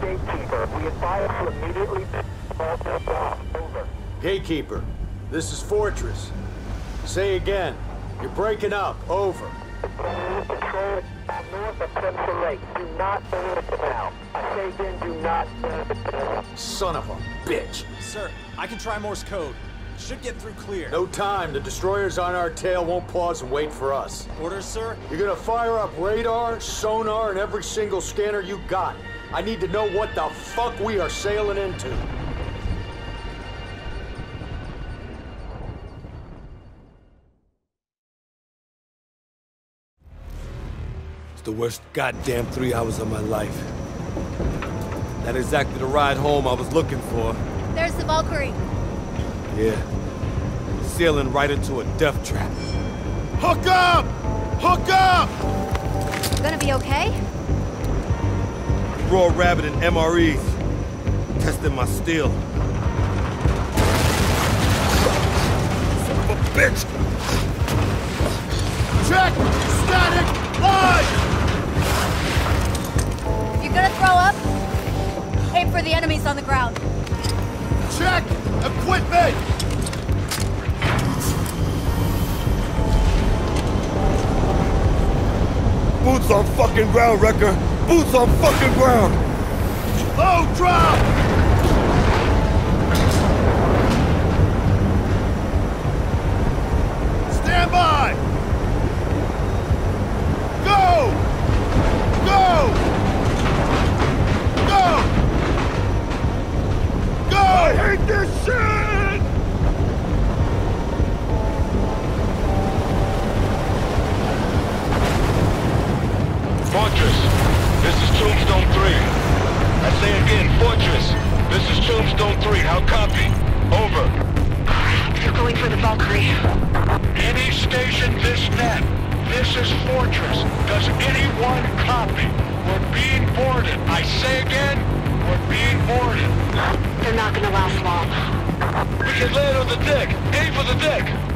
Gatekeeper. We advise you immediately Over. Gatekeeper, this is Fortress. Say again. You're breaking up. Over. Control north of Central Lake. Do not move now. I say again, do not Son of a bitch. Sir, I can try Morse code. Should get through clear. No time. The destroyers on our tail won't pause and wait for us. Orders, sir? You're gonna fire up radar, sonar, and every single scanner you got. I need to know what the fuck we are sailing into. It's the worst goddamn three hours of my life. Not exactly the ride home I was looking for. There's the Valkyrie. Yeah. Sailing right into a death trap. Hook up! Hook up! Gonna be okay? Raw Rabbit and MREs. Testing my steel. Son of a bitch! Check! Static! Line! You're gonna throw up, aim for the enemies on the ground. Check! Equipment! Boots on fucking ground, Recker! Boots on fucking ground! Low drop! Can land on the deck. Aim for the deck.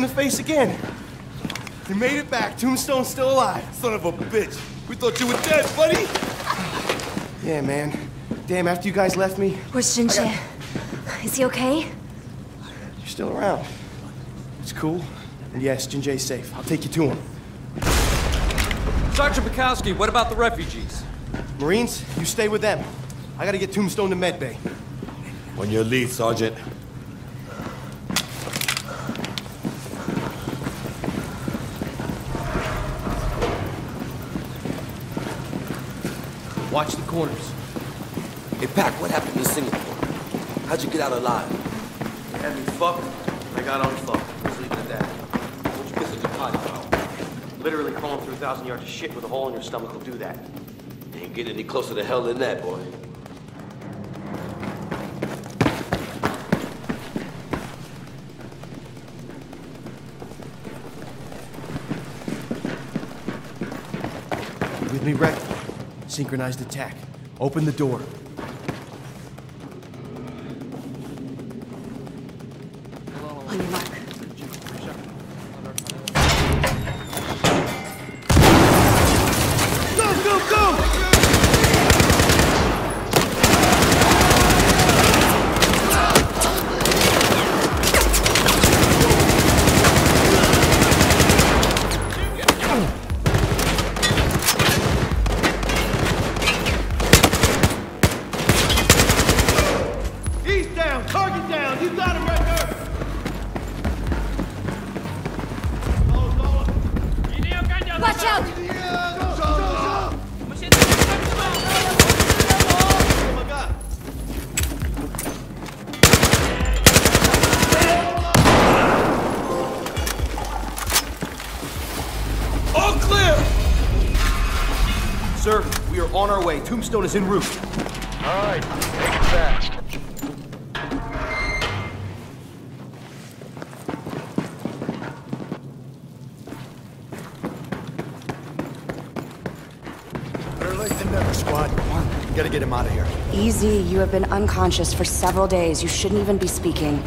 In the face again. You made it back. Tombstone's still alive. Son of a bitch. We thought you were dead, buddy. Yeah, man. Damn, after you guys left me, Where's Jin Jie? Is he okay? you're still around. It's cool. And yes, Jin Jie's safe. I'll take you to him. Sergeant Bukowski, what about the refugees? Marines, you stay with them. I gotta get Tombstone to medbay. On your lead, Sergeant. Corners. Hey, Pac, what happened in Singapore? How'd you get out alive? Had me fucked. I got unfucked. Let's leave it at that. What'd you get such a potty power? Literally crawling through a thousand yards of shit with a hole in your stomach will do that. Ain't getting any closer to hell than that, boy. You with me, Rek? Synchronized attack. Open the door. way. Tombstone is en route. All right, make it fast. Better late than never, squad. Come on. We gotta get him out of here. Easy, you have been unconscious for several days. You shouldn't even be speaking.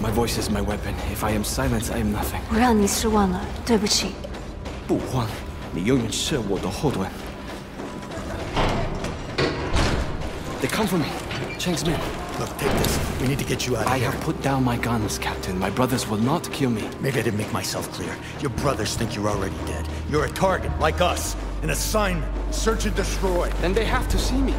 My voice is my weapon. If I am silent, I am nothing. 我让你失望了，对不起。不慌，你永远是我的后盾。 They come for me. Cheng's men. Look, take this. We need to get you out of I here. have put down my guns, Captain. My brothers will not kill me. Maybe I didn't make myself clear. Your brothers think you're already dead. You're a target, like us. An assignment. Search and destroy. Then they have to see me.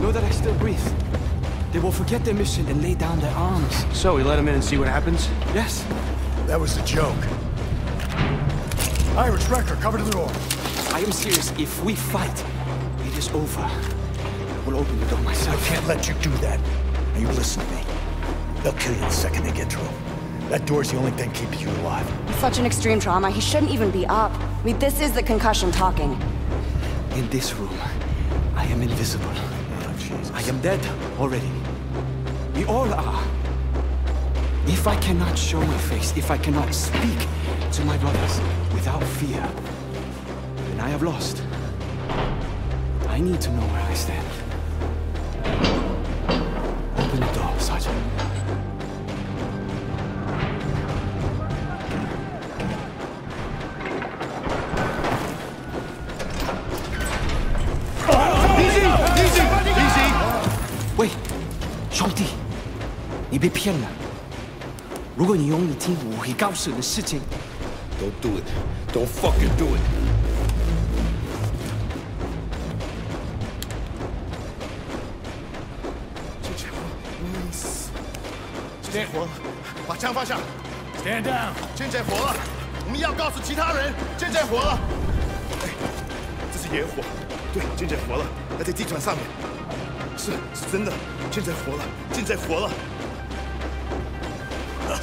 Know that I still breathe. They will forget their mission and lay down their arms. So, we let them in and see what happens? Yes. That was a joke. Irish Recker, cover the door. I am serious. If we fight, it is over. I open the door I can't let you do that. Now you listen to me. They'll kill you the second they get through. That door's the only thing keeping you alive. Such an extreme trauma, he shouldn't even be up. I mean, this is the concussion talking. In this room, I am invisible. Oh, Jesus. I am dead already. We all are. If I cannot show my face, if I cannot speak to my brothers without fear, then I have lost. I need to know where I stand. 如果你用你听我会告诉你的事情，Don't do it. Don't fucking do it. 见火了，把枪放下。Stand down。见见火了，我们要告诉其他人，见见火了。哎，这是野火，对，俊仔活了，还在地船上面。是，是真的，俊仔活了，俊仔活了。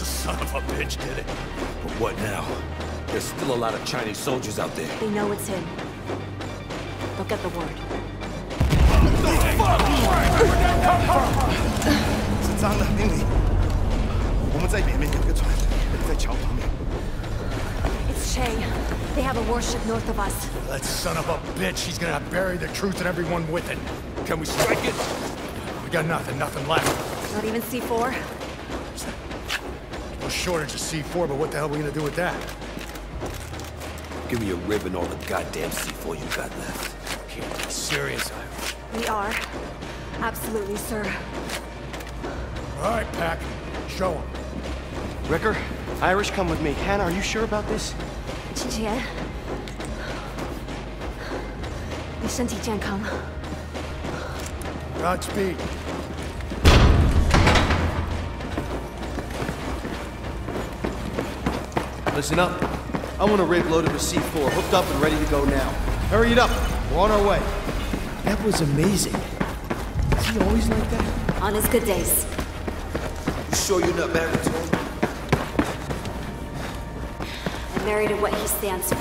son of a bitch did it. But what now? There's still a lot of Chinese soldiers out there. They know it's him. They'll get the word. The fuck? It's Chang. They have a warship north of us. That son of a bitch, he's gonna bury the truth and everyone with it. Can we strike it? We got nothing, nothing left. Not even C4? shortage of C4, but what the hell are we gonna do with that? Give me a rib and all the goddamn C4 you got left. Can't be serious, Irish. We are. Absolutely, sir. All right, Pac. Show him. Recker, Irish, come with me. Hannah, are you sure about this? Jijian. Godspeed. Listen up. I want a rig loaded with C4, hooked up and ready to go now. Hurry it up. We're on our way. That was amazing. Is he always like that? On his good days. You sure you're not married to him? I'm married to what he stands for.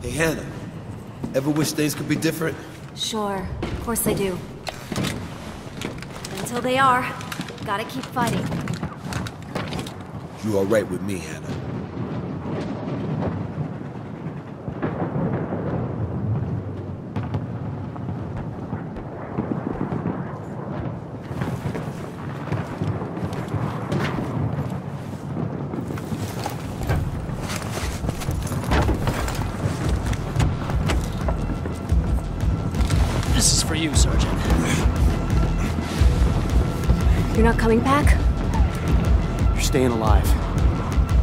Hey, Hannah. Ever wish things could be different? Sure, of course I do. They are, gotta keep fighting. You all right with me, Hannah? Staying alive.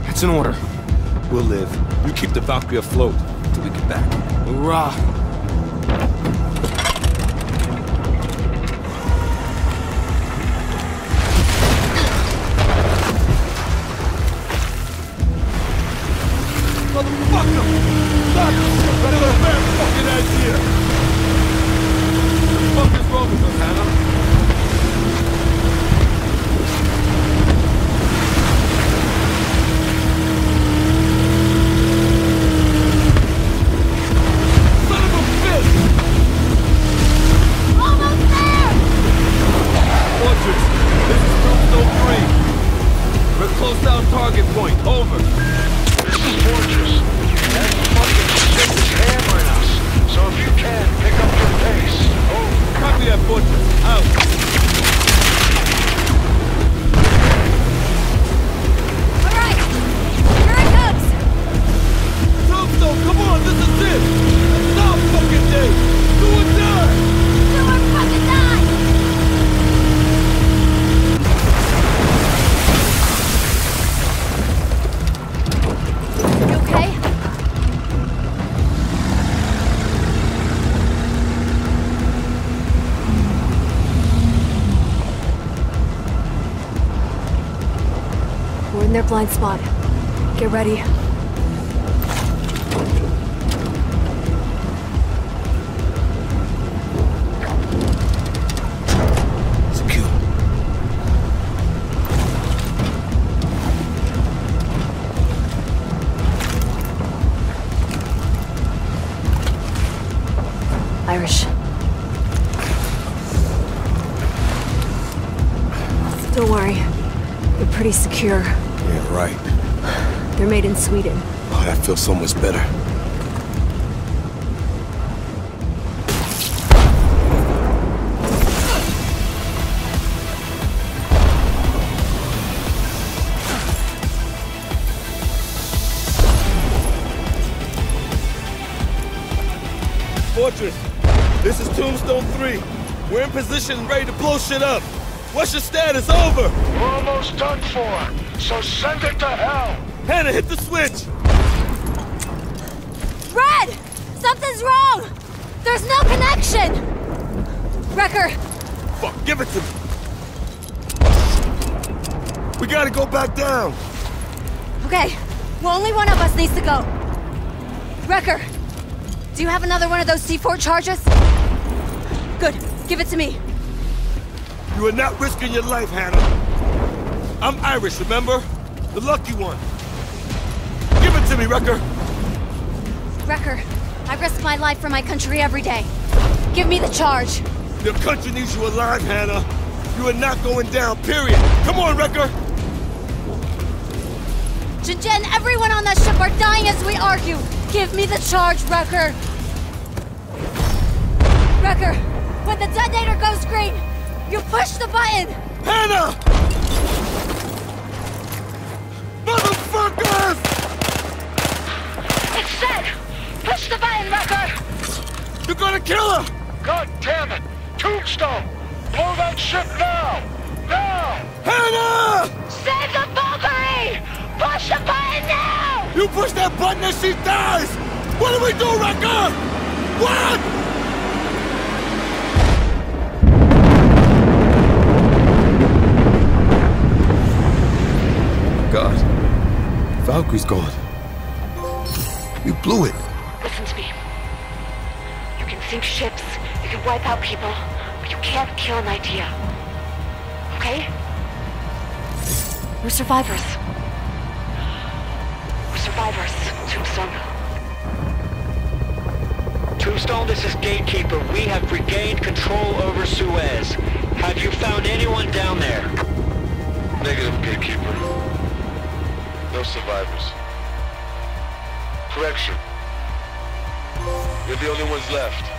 That's an order. We'll live. You keep the Valkyrie afloat till we get back. Hoorah! Motherfucker! That's a bad fucking idea! What the fuck is wrong with us, Hannah? Son of a bitch! Almost there! Fortress, this is Tombstone 3. We're close to our target point. Over. This is Fortress. That fucking shit is hammering us. So if you can, pick up your pace. Over. Copy that, Fortress. Out. All right, here it comes. Tombstone, come on, this is it! Our fucking day! Do or die! Blind spot. Get ready. Sweden. Oh, that feels so much better. Fortress, this is Tombstone 3. We're in position ready to blow shit up. What's your status? Over! We're almost done for. So send it to hell. Hannah, hit the switch! Red! Something's wrong! There's no connection! Recker, Fuck, give it to me! We gotta go back down! Okay, well, only one of us needs to go. Recker, do you have another one of those C4 charges? Good, give it to me. You are not risking your life, Hannah. I'm Irish, remember? The lucky one. To me, Recker. Recker, I risk my life for my country every day. Give me the charge. Your country needs you alive, Hannah. You are not going down, period. Come on, Recker. Jinjen, everyone on that ship are dying as we argue. Give me the charge, Recker. Recker, when the detonator goes green, you push the button. Hannah! Motherfuckers! It's set. Push the button, You're gonna kill her! God damn it! Tombstone! Blow that ship now! Now! Hannah! Save the Valkyrie! Push the button now! You push that button and she dies! What do we do, Recker? What? God. Valkyrie's gone. You blew it. Sink ships, you can wipe out people, but you can't kill an idea. Okay? We're survivors. We're survivors, Tombstone. Tombstone, this is Gatekeeper. We have regained control over Suez. Have you found anyone down there? Negative, Gatekeeper. No survivors. Correction. You're the only ones left.